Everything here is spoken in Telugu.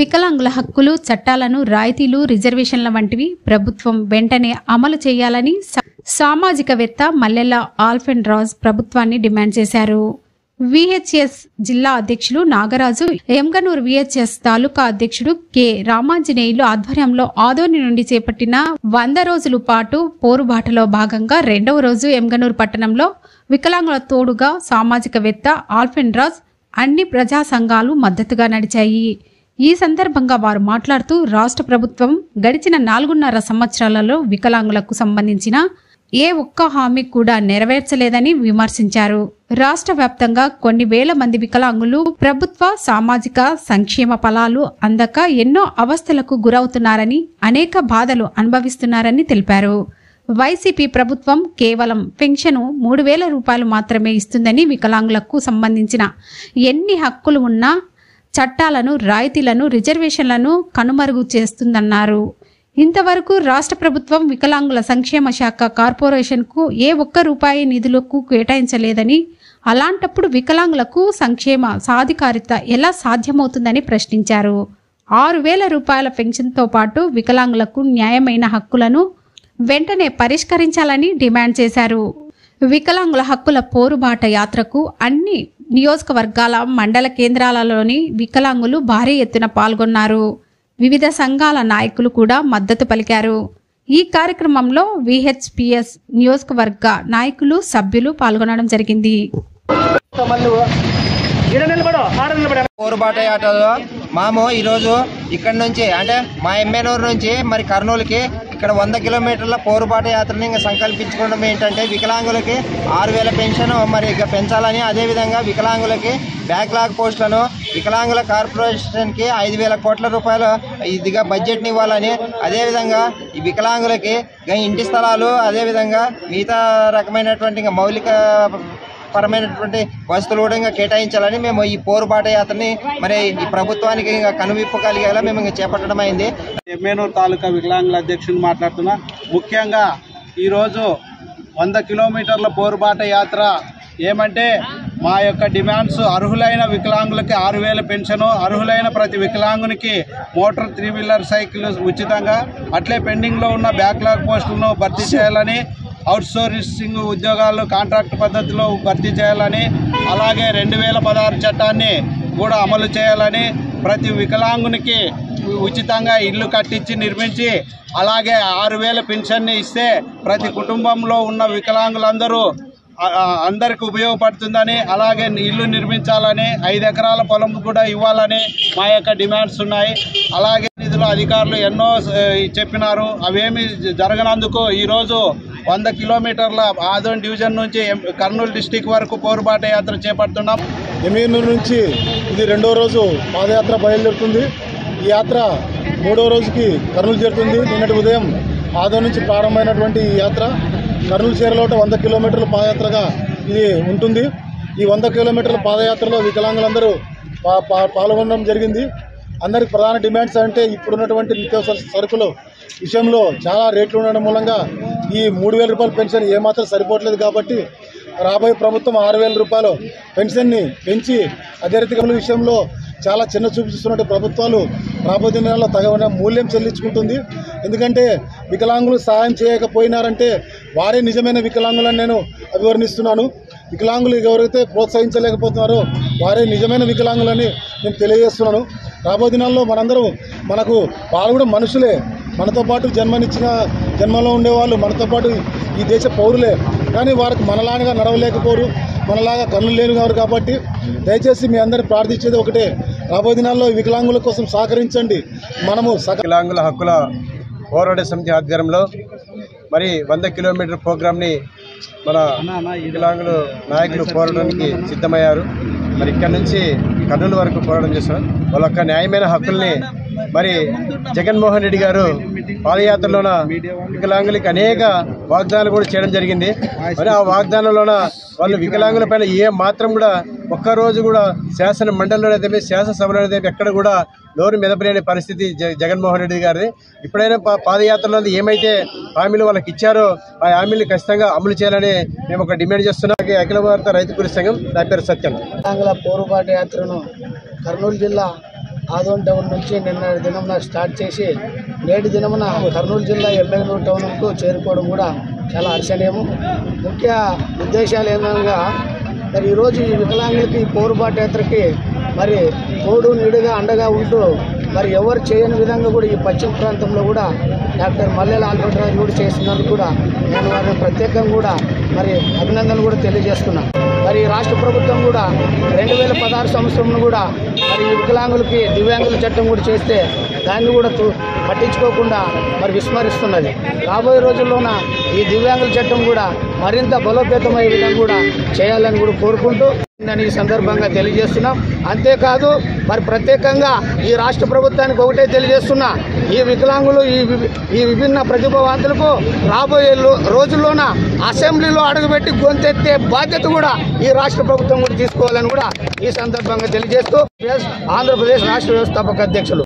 వికలాంగుల హక్కులు చట్టాలను రాయితీలు రిజర్వేషన్ల వంటివి ప్రభుత్వం వెంటనే అమలు చేయాలని సామాజికవేత్త మల్లెల ఆల్ఫెన్ రాజ్ ప్రభుత్వాన్ని డిమాండ్ చేశారు. విహెచ్ఎస్ జిల్లా అధ్యక్షులు నాగరాజు ఎంగనూరు విహెచ్ఎస్ తాలూకా అధ్యక్షుడు కె. రామాంజనేయులు ఆధ్వర్యంలో ఆదోని నుండి చేపట్టిన వంద రోజుల పాటు పోరుబాటలో భాగంగా రెండవ రోజు ఎంగనూరు పట్టణంలో వికలాంగుల తోడుగా సామాజికవేత్త ఆల్ఫెన్ రాజ్ అన్ని ప్రజా సంఘాలు మద్దతుగా నడిచాయి. ఈ సందర్భంగా వారు మాట్లాడుతూ రాష్ట్ర ప్రభుత్వం గడిచిన నాలుగున్నర సంవత్సరాలలో వికలాంగులకు సంబంధించిన ఏ ఒక్క హామీ కూడా నెరవేర్చలేదని విమర్శించారు. రాష్ట్ర వ్యాప్తంగా కొన్ని వేల మంది వికలాంగులు ప్రభుత్వ సామాజిక సంక్షేమ ఫలాలు అందక ఎన్నో అవస్థలకు గురవుతున్నారని అనేక బాధలు అనుభవిస్తున్నారని తెలిపారు. వైసీపీ ప్రభుత్వం కేవలం పెన్షన్ మూడు వేల రూపాయలు మాత్రమే ఇస్తుందని వికలాంగులకు సంబంధించిన ఎన్ని హక్కులు ఉన్నా చట్టాలను రాయితీలను రిజర్వేషన్లను కనుమరుగు చేస్తుందన్నారు. ఇంతవరకు రాష్ట్ర ప్రభుత్వం వికలాంగుల సంక్షేమ శాఖ కార్పొరేషన్కు ఏ ఒక్క రూపాయి నిధులకు కేటాయించలేదని అలాంటప్పుడు వికలాంగులకు సంక్షేమ సాధికారిత ఎలా సాధ్యమవుతుందని ప్రశ్నించారు. ఆరు వేల రూపాయల పెన్షన్తో పాటు వికలాంగులకు న్యాయమైన హక్కులను వెంటనే పరిష్కరించాలని డిమాండ్ చేశారు. వికలాంగుల హక్కుల పోరుబాట యాత్రకు అన్ని నియోజకవర్గాల మండల కేంద్రాలలోని వికలాంగులు భారీ ఎత్తున పాల్గొన్నారు. వివిధ సంఘాల నాయకులు కూడా మద్దతు పలికారు. ఈ కార్యక్రమంలో విహెచ్పిఎస్ నియోజకవర్గ నాయకులు సభ్యులు పాల్గొనడం జరిగింది. మాము ఈరోజు ఇక్కడ నుంచి అంటే మా ఎమ్మెనూరు నుంచి మరి కర్నూలుకి ఇక్కడ వంద కిలోమీటర్ల పోరుబాట యాత్రని ఇంకా సంకల్పించుకోవడం ఏంటంటే వికలాంగులకి ఆరు వేల పెన్షన్ మరి ఇక పెంచాలని అదేవిధంగా వికలాంగులకి బ్యాక్లాగ్ పోస్టులను వికలాంగుల కార్పొరేషన్కి ఐదు వేల కోట్ల రూపాయలు ఇదిగా బడ్జెట్ని ఇవ్వాలని అదేవిధంగా ఈ వికలాంగులకి ఇంటి స్థలాలు అదేవిధంగా మిగతా రకమైనటువంటి ఇంకా మౌలిక పరమైనటువంటి వసతులు కూడా ఇంకా కేటాయించాలని మేము ఈ పోరుబాట యాత్రని మరి ఈ ప్రభుత్వానికి ఇంకా కనువిప్పు కలిగేలా మేము ఇంకా చేపట్టడం అయింది. ఎమ్మెనూరు తాలూకా వికలాంగుల అధ్యక్షుడు మాట్లాడుతున్నా. ముఖ్యంగా ఈరోజు వంద కిలోమీటర్ల పోరుబాట యాత్ర ఏమంటే మా యొక్క డిమాండ్స్ అర్హులైన వికలాంగులకి ఆరు వేల పెన్షను అర్హులైన ప్రతి వికలాంగునికి మోటార్ త్రీ వీలర్ సైకిల్ ఉచితంగా అట్లే పెండింగ్లో ఉన్న బ్యాక్లాగ్ పోస్టులను భర్తీ చేయాలని అవుట్సోర్సింగ్ ఉద్యోగాలు కాంట్రాక్ట్ పద్ధతిలో భర్తీ చేయాలని అలాగే రెండు వేల పదహారు చట్టాన్ని కూడా అమలు చేయాలని ప్రతి వికలాంగునికి ఉచితంగా ఇల్లు కట్టించి నిర్మించి అలాగే ఆరు వేల పెన్షన్ని ఇస్తే ప్రతి కుటుంబంలో ఉన్న వికలాంగులందరూ అందరికి ఉపయోగపడుతుందని అలాగే ఇల్లు నిర్మించాలని ఐదు ఎకరాల పొలం కూడా ఇవ్వాలని మా యొక్క డిమాండ్స్ ఉన్నాయి. అలాగే నిధులు అధికారులు ఎన్నో చెప్పినారు. అవేమి జరగనందుకు ఈరోజు వంద కిలోమీటర్ల ఆదోన్ డివిజన్ నుంచి కర్నూలు డిస్టిక్ వరకు పోరుబాట యాత్ర చేపడుతున్నాం. ఎమ్మెనూరు నుంచి ఇది రెండో రోజు పాదయాత్ర బయలుదేరుతుంది. ఈ యాత్ర మూడో రోజుకి కర్నూలు చేరుతుంది. నిన్నటి ఉదయం ఆదో నుంచి ప్రారంభమైనటువంటి ఈ యాత్ర కర్నూలు చేరలోట వంద కిలోమీటర్ల పాదయాత్రగా ఇది ఉంటుంది. ఈ వంద కిలోమీటర్ల పాదయాత్రలో వికలాంగులందరూ పా- పాల్గొనడం జరిగింది. అందరికి ప్రధాన డిమాండ్స్ అంటే ఇప్పుడున్నటువంటి నిత్యావసర సరుకులు విషయంలో చాలా రేట్లు ఉండడం మూలంగా ఈ మూడు వేల రూపాయల పెన్షన్ ఏమాత్రం సరిపోవట్లేదు కాబట్టి రాబోయే ప్రభుత్వం ఆరు వేల రూపాయలు పెన్షన్ని పెంచి అదే రీతిగా విషయంలో చాలా చిన్న చూపిస్తున్నటువంటి ప్రభుత్వాలు రాబోయే దినాల్లో తగిన మూల్యం చెల్లించుకుంటుంది. ఎందుకంటే వికలాంగులు సహాయం చేయకపోయినారంటే వారే నిజమైన వికలాంగులని నేను అభివర్ణిస్తున్నాను. వికలాంగులు ఎవరైతే ప్రోత్సహించలేకపోతున్నారో వారే నిజమైన వికలాంగులని నేను తెలియజేస్తున్నాను. రాబో దినాల్లో మనందరం మనకు వాళ్ళు కూడా మనుషులే. మనతో పాటు జన్మనిచ్చిన జన్మలో ఉండేవాళ్ళు మనతో పాటు ఈ దేశ పౌరులే. కానీ వారికి మనలాగా నడవలేకపోరు మనలాగా కన్నులు లేని వారు కాబట్టి దయచేసి మీ అందరిని ప్రార్థించేది ఒకటే. రాబో దినాల్లో వికలాంగుల కోసం సహకరించండి. మనము వికలాంగుల హక్కుల పోరాట సమితి ఆధ్వర్యంలో మరి వంద కిలోమీటర్ ప్రోగ్రామ్ని మన వికలాంగులు నాయకులు పోరాటానికి సిద్ధమయ్యారు. మరి ఇక్కడ నుంచి కర్నూలు వరకు పోరాటం చేస్తున్నారు. వాళ్ళ యొక్క న్యాయమైన హక్కుల్ని మరి జగన్మోహన్ రెడ్డి గారు పాదయాత్రలోన వికలాంగులకి అనేక వాగ్దానాలు కూడా చేయడం జరిగింది. మరి ఆ వాగ్దానంలోన వాళ్ళు వికలాంగుల పైన ఏ మాత్రం కూడా ఒక్కరోజు కూడా శాసన మండలిలో అయితే శాసనసభలో అయితే ఎక్కడ కూడా నోరు మెదపలేని పరిస్థితి జ- జగన్మోహన్ రెడ్డి గారిది. ఇప్పుడైనా పా- పాదయాత్రలో ఏమైతే హామీలు వాళ్ళకి ఇచ్చారో ఆ హామీలు ఖచ్చితంగా అమలు చేయాలని మేము ఒక డిమాండ్ చేస్తున్నాం. అఖిల భారత రైతు కూలి సంఘం నా పేరు సత్యం. ఆంగ్ల పోరుబాటు యాత్రను కర్నూలు జిల్లా ఆదోన్ టౌన్ నుంచి నిన్న దినమున స్టార్ట్ చేసి నేటి దినమున కర్నూలు జిల్లా ఎమ్మెగనూరు టౌన్కు చేరుకోవడం కూడా చాలా హర్షణీయము. ముఖ్య ఉద్దేశాలు ఏమనగా మరి ఈరోజు ఈ వికలాంగులకి ఈ పోరుబాటు యాత్రకి మరి తోడు నీడుగా అండగా ఉంటూ మరి ఎవరు చేయని విధంగా కూడా ఈ పశ్చిమ ప్రాంతంలో కూడా డాక్టర్ మల్లెల ఆల్బర్ట్రాజు కూడా చేస్తున్నందుకు కూడా నేను వారిని ప్రత్యేకంగా కూడా మరి అభినందనలు కూడా తెలియజేస్తున్నాను మరి రాష్ట్ర ప్రభుత్వం కూడా రెండు వేల పదహారు సంవత్సరంను కూడా మరి ఈ వికలాంగులకి దివ్యాంగుల చట్టం కూడా చేస్తే దాన్ని కూడా పట్టించుకోకుండా మరి విస్మరిస్తున్నది. రాబోయే రోజుల్లోన ఈ దివ్యాంగుల చట్టం కూడా మరింత బలోపేతమయ్యే విధంగా కూడా చేయాలని కూడా కోరుకుంటూ నేను ఈ సందర్భంగా తెలియజేస్తున్నాం. అంతేకాదు మరి ప్రత్యేకంగా ఈ రాష్ట్ర ప్రభుత్వానికి ఒకటే తెలియజేస్తున్నా ఈ వికలాంగులు ఈ ఈ విభిన్న ప్రతిభావంతులకు రాబోయే రోజుల్లోన అసెంబ్లీలో అడుగుపెట్టి గొంతెత్తే బాధ్యత కూడా ఈ రాష్ట్ర ప్రభుత్వం కూడా తీసుకోవాలని కూడా ఈ సందర్భంగా తెలియజేస్తూ ఆంధ్రప్రదేశ్ రాష్ట్ర వ్యవస్థాపక అధ్యక్షులు